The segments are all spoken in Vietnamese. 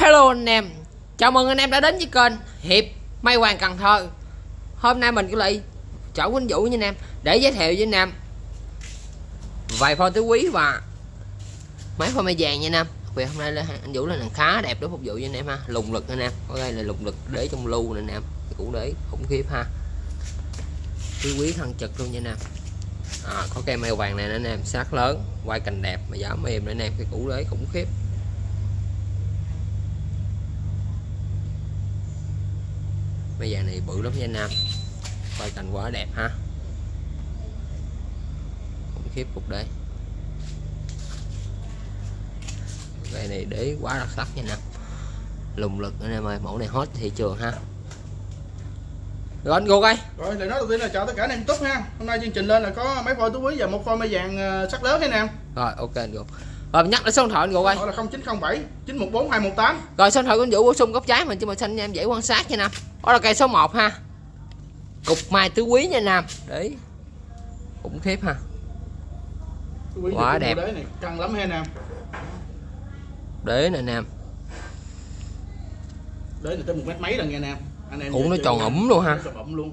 Hello anh em. Chào mừng anh em đã đến với kênh Hiệp May Hoàng Cần Thơ. Hôm nay mình cứ lại chở Quỳnh Vũ với anh em Để giới thiệu với anh em Vài phôi tứ quý và Mấy phôi mai vàng nha anh em. Vì hôm nay anh Vũ là khá đẹp để phục vụ với anh em ha. Lùng lực anh em. Có đây là lùng lực để trong lưu nè anh em. Cũng để khủng khiếp ha. Tứ quý thân trực luôn nha anh em. À, Có cây mai vàng này nè anh em. Sát lớn Quay cành đẹp mà giảm mềm nè anh em. Cái củ đế khủng khiếp. Bây giờ này bự lắm nha anh nam. Quay cảnh quá đẹp ha. Khủng khiếp cục đấy cây này đế quá đặc sắc nha anh em lùng lực anh em ơi mẫu này hot thị trường ha. Rồi anh cô coi rồi lời nói đầu tiên là chào tất cả anh em túc ha. Hôm nay chương trình lên là có mấy phôi túi quý và một phôi mai vàng ờ, sắc lớn anh em rồi ok anh cô rồi nhắc lại số điện thoại anh coi gọi là 0907 914 218 rồi số điện thoại của anh vũ bổ sung góc trái mình cho mình xanh nha em dễ quan sát nha nam đó là cây số 1 ha. Cục mai tứ quý nha nam. Đấy. Khủng khiếp ha. Quá đẹp. đế này căng lắm ha em đế nè nam. Đế này tới một mét mấy nghe anh em anh em Ủa, nó tròn ẩm luôn ha. tròn ẩm luôn.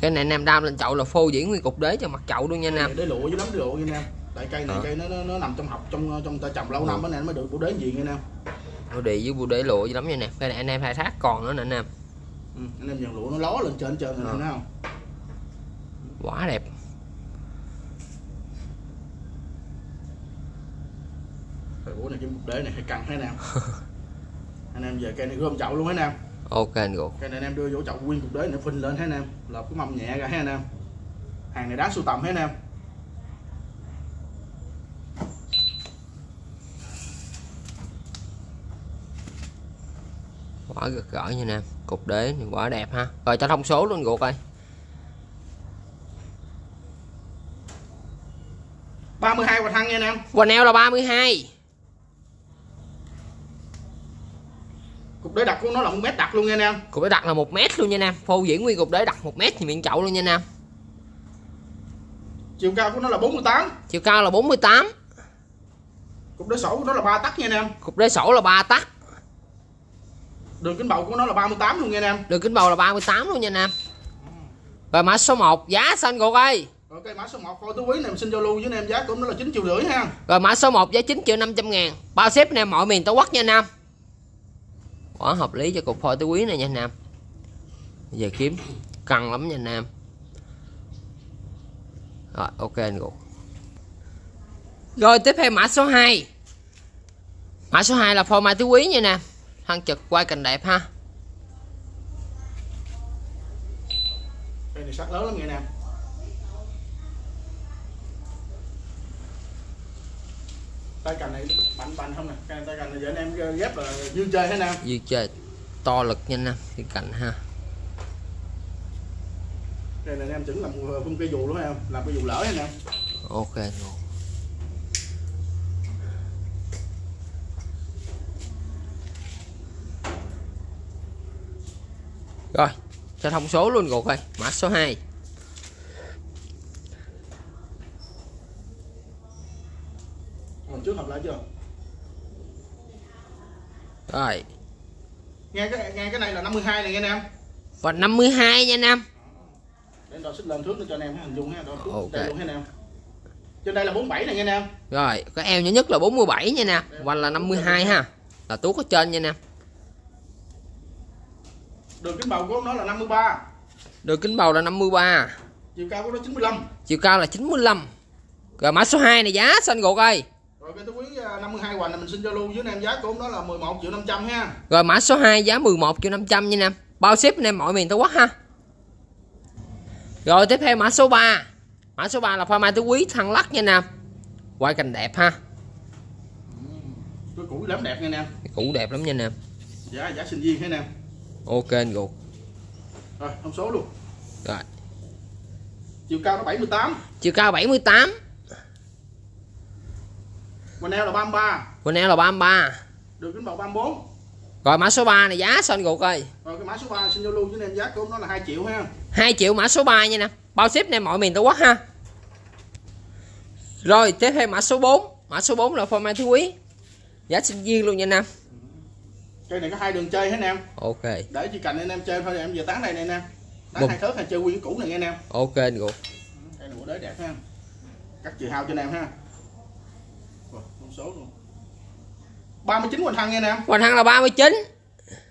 Cái này anh em đam lên chậu là phô diễn nguyên cục đế cho mặt chậu luôn nha nam. đế lụa dữ lắm đế lụa nha em tại cây này Ờ. cây nó, nó nó nằm trong học trong trong ta trồng lâu Ừ. năm đó nè nó mới được bộ đế gì nghe anh Nó đi với bù đế lụa dữ lắm nha nè. Cái này anh em khai thác còn nữa nè anh em. Ừ. anh em nhìn lụa nó ló lên trên trên rồi thấy không quá đẹp. Bữa này cái cục đế này hay căng hay nào. Anh em về cây này gom chậu luôn anh em? Ok anh gục cái này anh em đưa vô chậu nguyên cục đế này phình lên anh em? Lợp cái mâm nhẹ ra anh em? Hàng này đáng sưu tầm hết anh quá gật gỡ nha nè cục đế thì quá đẹp ha. Rồi cho thông số luôn gục coi 32 quả thăng nha anh em. Quần eo là 32 cục đế đặt của nó là một mét đặt luôn nha anh em. Cục đế đặt là một mét luôn nha nam phô diễn nguyên cục đế đặt một mét thì miệng chậu luôn nha nam chiều cao của nó là 48 chiều cao là 48 cục đế sổ của nó là 3 tắc nha anh em. Cục đế sổ là 3 tắc đường kính bầu của nó là 38 luôn nha anh em. Đường kính bầu là 38 luôn nha nam rồi mã số 1 giá xanh gục ơi rồi cây mã số 1 coi túi quý này mình xin giao lưu với anh em giá của nó là 9 triệu rưỡi ha. Rồi mã số 1 giá 9 triệu 500 ngàn. Bao ship anh em mọi miền Tổ quốc nha Nam Quá hợp lý cho cục phôi tứ quý này nha Nam Giờ kiếm căng lắm nha Nam Rồi ok anh Gục Rồi tiếp theo mã số 2 Mã số 2 là phôi mai tứ quý nha Nam Thân trực quay cành đẹp ha. Cây này sắc lớn lắm anh em tay cành này bành bành không nè. Tay cành này giờ anh em ghép là dư chơi anh em Dư chơi to lực nha Nam Cái cành ha. Đây là anh em chuẩn làm phun cây dù đúng không làm cây dù lỡ anh em Ok anh Rồi, cho thông số luôn gục ơi, mã số 2. Lần trước hợp lại chưa Rồi, nghe cái nghe cái này là 52 này nghe anh em và 52 nha anh em. để đo xích lên thước cho anh em hình dung ha đo thước Ok. đây luôn ha anh em trên đây là 47 này nghe anh em Rồi, cái eo nhỏ nhất là 47 nha nè, hoành là 52 ha. Là tuốt ở trên nha nè. Đường kính bầu của nó là 53 Đường kính bầu là 53, chiều cao của nó 95 chiều cao là 95. Rồi mã số 2 này giá xanh gục ơi. rồi cái túi quý à, 52 hoành này mình xin giao lưu với anh em giá của nó là 11 triệu 500 ha Rồi mã số 2 giá 11 triệu 500 nha nè. Bao ship anh em mọi miền Tổ quốc ha. Rồi tiếp theo mã số 3. Mã số 3 là pha mai tứ quý thăng lắc nha nè. Quay cành đẹp ha. cái củ lắm đẹp nha anh em Cái củ đẹp lắm nha nè. giá giá sinh viên anh em Ok anh gục. rồi thông số luôn Rồi, chiều cao nó 78 chiều cao 78, quần eo là 33 quần eo là 33. đường kính bầu 34 Rồi mã số 3 này giá xanh gục ơi. rồi cái mã số 3 xin với anh em giá của nó là 2 triệu ha 2 triệu mã số 3 nha nè. Bao ship anh em mọi miền Tổ quốc ha. Rồi tiếp theo mã số 4. Mã số 4 là format thứ quý. Giá sinh viên luôn nha nè. Cây này có hai đường chơi hết anh em. Ok. Để chỉ cần anh em chơi thôi em giờ tán đây nè anh em. Tán Bùm. hai thớt hay chơi nguyên cũ này nghe anh em. Ok anh Gục cây này đế đẹp ha. Cắt chiều hao cho anh em ha. Con số luôn. 39 hoành thăng nha anh em. Hoành thăng là 39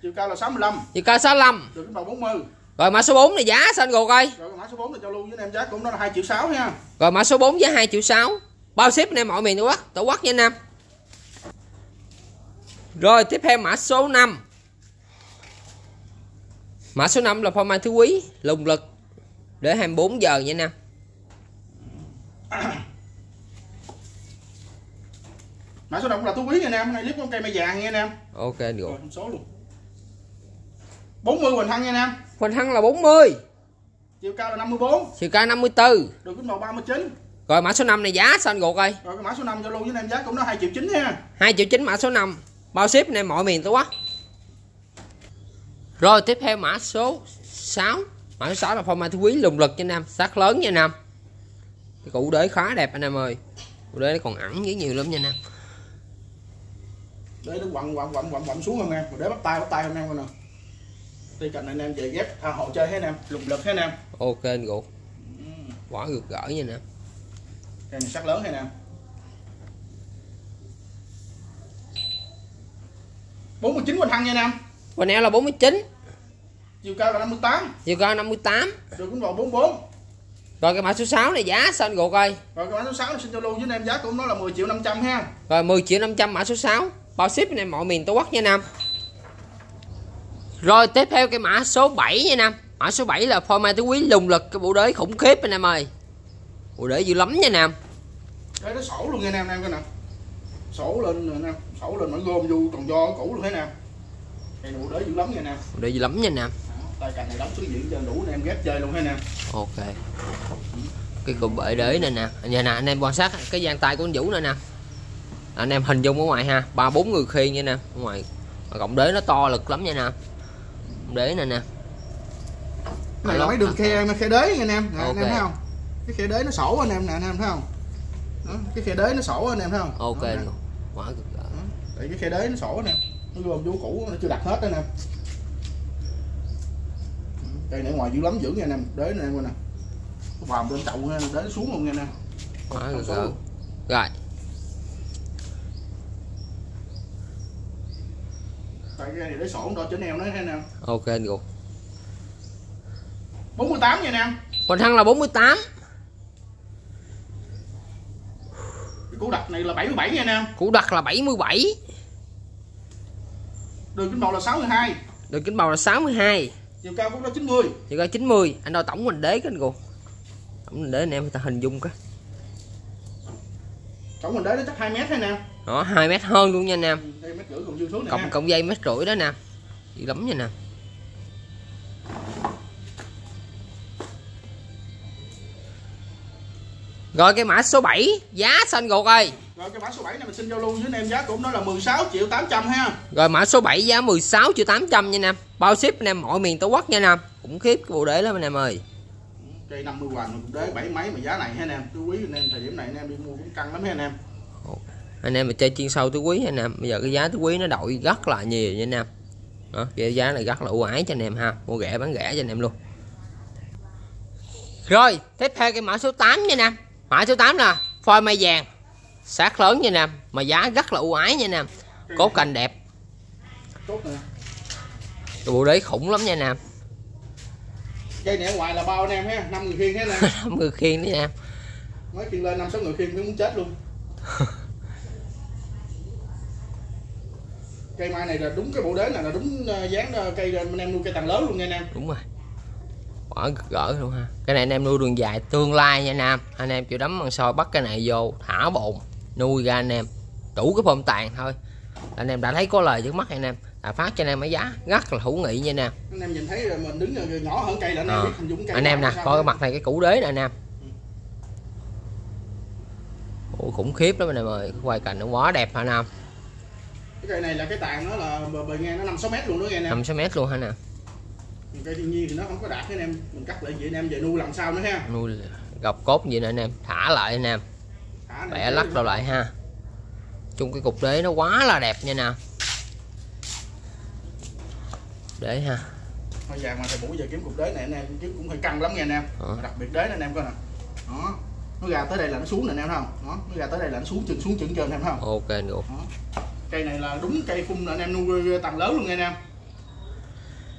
chiều cao là 65 chiều cao 65 được cái màu 40 rồi mã số 4 này giá sao anh Gục ơi rồi mã số 4 là cho luôn với anh em giá cũng đó là 2 triệu 6 ha. Rồi mã số 4 giá 2 triệu 6 bao ship anh em mọi miền tổ quốc. Tổ quốc nha anh em rồi tiếp theo mã số 5 mã số 5 là form mai thứ quý lùng lực để 24 giờ nha em mã số 5 cũng là tú quý nha em cái này clip con cây mai vàng nha em. Ok Gục rồi số luôn. 40 hoành thăng nha anh em. Hoành thăng là 40 chiều cao là 54 chiều cao 54 được cái màu 39 rồi mã số 5 này giá sao anh Gục ơi? Rồi cái mã số 5 cho luôn với anh em giá cũng đó 2 triệu 9 ha 2 triệu 9 mã số 5 bao ship anh em mọi miền tổ quốc rồi tiếp theo mã số 6 mã số 6 là form mai thứ quý lùng lực cho anh em. Sát lớn nha anh em. Cái cụ đế khá đẹp anh em ơi. Cụ đế nó còn ẩn với nhiều lắm nha anh em. Để nó quặn quặn quặn quặn quặn xuống không em? Để bắt tay bắt tay không em coi nè đi cạnh anh em về ghép tha hộ chơi hết anh em. Lùng lực hết anh em. Ok anh Gục. Quả gực gỡ nha nè này sắc lớn hết anh 49 hoành thăng nha anh em. Hoành eo là 49 chiều cao là 58 chiều cao 58 được cũng vào 44 rồi cái mã số 6 này giá sao anh Gục ơi rồi cái mã số 6 xin cho luôn với anh em giá cũng nó là 10 triệu 500 ha. Rồi 10 triệu 500 mã số 6 Bao ship anh em mọi miền Tổ quốc nha Nam Rồi tiếp theo cái mã số 7 nha Nam Mã số 7 là format tứ quý lùng lực Cái bộ đế khủng khiếp anh em ơi. Bộ đế dữ lắm nha Nam đây nó sổ luôn nha anh em anh em coi nè sổ lên rồi em sổ lên nó gom vô còn do cũ luôn hết nè. Này bộ đế dữ lắm nha Bộ đế dữ lắm nha Nam tay cạnh này đóng xuống diện cho đủ anh em ghép chơi luôn hết nè. Ok. Cái cục bệ đế này nè. Giờ nè anh em quan sát cái gian tay của anh Vũ nữa nè. Anh em hình dung ở ngoài ha ba bốn người khiên nha nè. Ngoài Cộng đế nó to lực lắm nha nè. Đế này nè. Này là mấy đường khe khe đế nha anh em nè, anh em thấy không? Cái khe đế nó sổ anh em nè anh em thấy không? Đó, cái khe đế nó sổ anh em thấy không? Ok. Đó, nè. Quá cực Đó, tại cái khe đế nó sổ nè. Nó gồm vô cũ nó chưa đặt hết đó nè. Cây này ngoài dữ lắm dữ nha anh em đế nè. Nè vào bên chậu nha đế xuống luôn nha anh em Quá cực luôn. Rồi. Tại cái này đế sổ đo trên em đó anh em Ok anh Gục 48 nha anh em Hoành thăng là 48 cú đặt này là 77 nha anh em. Củ đặt là 77 đường kính bầu là 62 Đường kính bầu là 62 chiều cao cũng là 90 Chiều cao 90 Anh đo tổng mình đế cái anh cô. Tổng mình đế anh em người ta hình dung cái tổng mình đế nó chắc 2 mét thôi nè. Đó 2 mét hơn luôn nha anh em. Này Cộng cộng dây mét rưỡi đó nè. Dữ lắm nha nè Rồi cái mã số 7 Giá xanh gột ơi. Rồi cái mã số 7 này mình xin giao lưu với anh em giá cũng đó là 16 triệu 800 ha. Rồi mã số 7 giá 16 triệu 800 nha anh em Bao ship anh em mọi miền Tổ quốc nha anh em Khủng khiếp cái bộ đế lắm anh em ơi. Cây 50 hoàng cũng đế bảy mấy mà giá này ha anh em. Chú quý anh em thời điểm này anh em đi mua cũng căng lắm ha anh em. Anh em mà chơi chuyên sâu tứ quý anh em. Bây giờ cái giá tứ quý nó đội rất là nhiều nha anh em. Đó cái giá này rất là ưu ái cho anh em ha. Mua rẻ bán rẻ cho anh em luôn. Rồi tiếp theo cái mã số 8 nha anh em mã số 8 là phôi mai vàng. Sát lớn nha anh em mà giá rất là ưu ái nha em cốt cành đẹp. Nè bộ đế khủng lắm nha em cây này ngoài là bao anh em ha năm người khiên hết em Năm người khiên nha em mới khiên lên năm sáu người khiên cũng muốn chết luôn. Cây mai này là đúng cái bộ đế này là đúng ờ, dáng ờ, cây anh em nuôi cây tàn lớn luôn nha anh em. Đúng rồi quả gỡ luôn ha. Cái này anh em nuôi đường dài tương lai nha anh em. Anh em chịu đấm bằng soi bắt cái này vô thả bồn nuôi ra anh em. Đủ cái phơm tàn thôi. Anh em đã thấy có lời trước mắt anh em. Đã phát cho anh em mấy giá rất là hữu nghị nha anh em. Anh em nhìn thấy là mình đứng ờ, nhỏ hơn cây là anh em Ờ. biết hình dung cây anh em nè coi cái mặt này cái củ đế nè anh em. Ủa, khủng khiếp lắm anh em ơi. Quay cảnh nó quá đẹp hả anh em? Cái cây này là cái tàn nó là bề, ngang nó năm sáu mét luôn đó nghe anh em. Năm sáu mét luôn hả nè cây thiên nhiên thì nó không có đạt anh em. Mình cắt lại vậy anh em về nuôi làm sao nữa ha? Nuôi gọc cốt gì nè anh em thả lại anh em. Bẻ lắc đâu lại ha. Chung cái cục đế nó quá là đẹp nha nè để ha. Hoa vàng mà thầy bủ giờ kiếm cục đế này anh em kiếm cũng hơi căng lắm nha anh em. Ờ. đặc biệt đế này anh em coi nè. Đó. Nó ra tới đây là nó xuống nè anh em không? Đó nó ra tới đây là nó xuống chừng xuống chừng cho anh em không? Ok Gục đó. cây này là đúng cây phun là anh em nuôi tầng lớn luôn nha anh em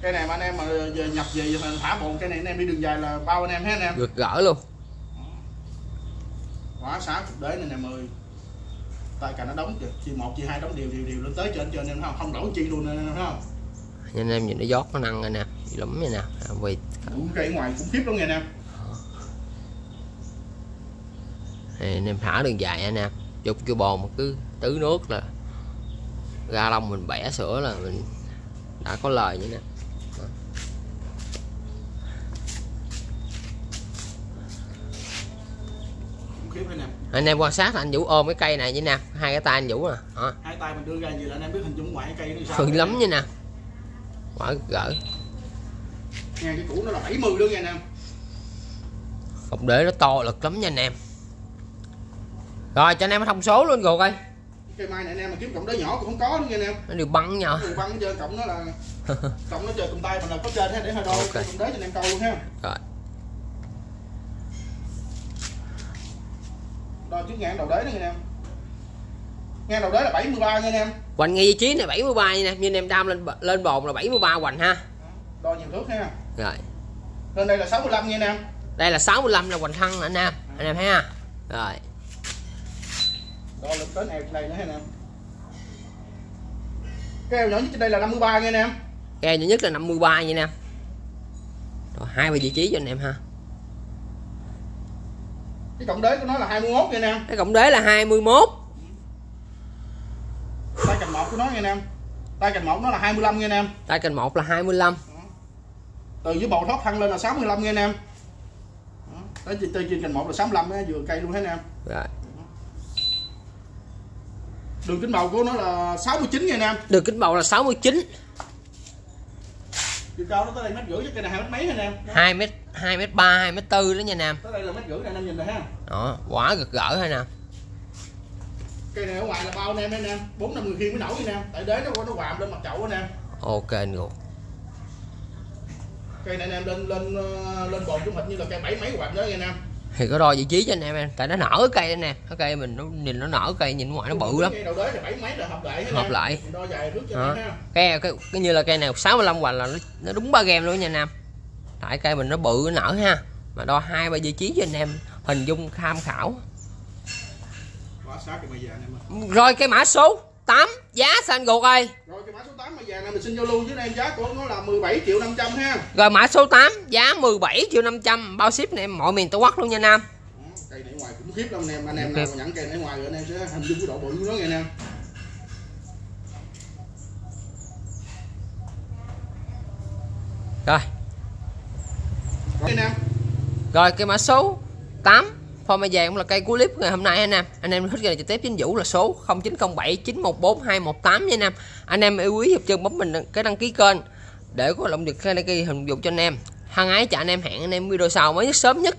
cây này mà anh em mà về nhập về thả bồn. Cây này anh em đi đường dài là bao anh em hết anh em. Gật gỡ luôn. Quá cục đế này em ơi tay cạnh nó đóng kìa. Chi một chi hai đóng đều đều đều lên tới trên trên em không? Không đổi chi luôn em thấy không? Anh em nhìn nó giót nó năng rồi nè lắm vậy nè. À, vì Ủa, cây ngoài cũng khiếp lắm anh em. Này, anh em thả đường dài anh em. Chụp cái bồn mà cứ tứ nước là ra lông mình bẻ sữa là mình đã có lời vậy nè anh em quan sát là anh Vũ ôm cái cây này vậy nè hai cái tay anh Vũ nè đó. Hai tay mình đưa ra gì là anh em biết hình dung ngoại cây nó sao phừng lắm như nè. Quả gỡ. Nghe cái củ nó là 70 luôn nha anh em. Cục để nó to lực lắm nha anh em. Rồi cho anh em thông số luôn rồi coi cây mai này anh em mà kiếm cộng đế nhỏ cũng không có nữa nha anh em. Nó đều băng nhau. Từ băng chơi cộng nó là cộng nó chơi cùng tay mình là có trên để hơi đôi Ok. cộng đế cho anh em câu luôn ha. Rồi đo trước ngang đầu đế nha anh em. Ngang đầu đế là 73 nha anh em. Hoành ngay vị trí này 73 nha nè như anh em đam lên lên bồn là 73 hoành ha. Đo nhiều thước ha. Rồi. Lên đây là 65 nha anh em. Đây là 65 là hoành thân anh em anh em thấy ha. Rồi. Đo lên tới eo trên đây nữa anh em. Cái eo nhỏ nhất trên đây là 53 nha anh em. Cây nhỏ nhất là 53 nha anh em. Rồi hai vị trí cho anh em ha cái cộng đế của nó là 21 nha anh em. Cái cộng đế là 21 tay cành một của nó nha anh em. Tay cành một nó là 25 nha anh em. Tay kênh 1 là 25 từ dưới bầu thoát thân lên là 65 nha anh em. Đó. tới tới trên cành một là 65 á, vừa cây luôn hết anh em. Rồi. Đường kính bầu của nó là 69 nha anh em. Đường kính bầu là 69 chiều cao nó tới đây mét rưỡi chứ cây này hai mét mấy anh em. 2 mét 2 mét 3 2 mét 4 đó nha anh em tới đây là mét rưỡi này anh em nhìn này ha. Đó quả gật gỡ hay nè. Cây này ở ngoài là bao anh em anh em bốn năm người khiêng mới nổi anh em tại đế nó nó quàm lên mặt chậu anh em ok anh Gục cây này anh em lên lên ờ, lên bồn trung bình như là cây bảy mấy quàm đó nha anh em thì có đo vị trí cho anh em em. Tại nó nở cái cây đó nè. Cái cây mình nó nhìn nó nở cây nhìn ngoài nó bự lắm. Hợp lại cây cái, cái như là cây này 65 hoành là nó, nó đúng ba game luôn nha anh em. Tại cây mình nó bự nó nở ha. Mà đo hai ba vị trí cho anh em hình dung tham khảo. Rồi cây mã số 8 giá sao anh gục ơi? Rồi cây mã số 8 mai vàng này mình xin giao lưu với anh em giá của nó là 17 triệu 500 ha. Rồi mã số 8 giá 17 triệu 500 bao ship này em mọi miền Tổ quốc luôn nha anh em Đó, cây này ngoài cũng khiếp lắm anh em anh em nào mà nhận cây này ngoài rồi anh em sẽ hình dung cái độ bự của nó nha anh em rồi. Rồi anh em Rồi cái mã số 8 phong mai vàng cũng là cây cuối clip ngày hôm nay anh em Anh em thích cái này trực tiếp chính Vũ là số 0907914218 nha anh em Anh em yêu quý hiệp chân bấm mình cái đăng ký kênh Để có động lực đăng ký hình dụng cho anh em. Hằng ái chào anh em, hẹn anh em video sau mới nhất sớm nhất.